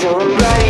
so right.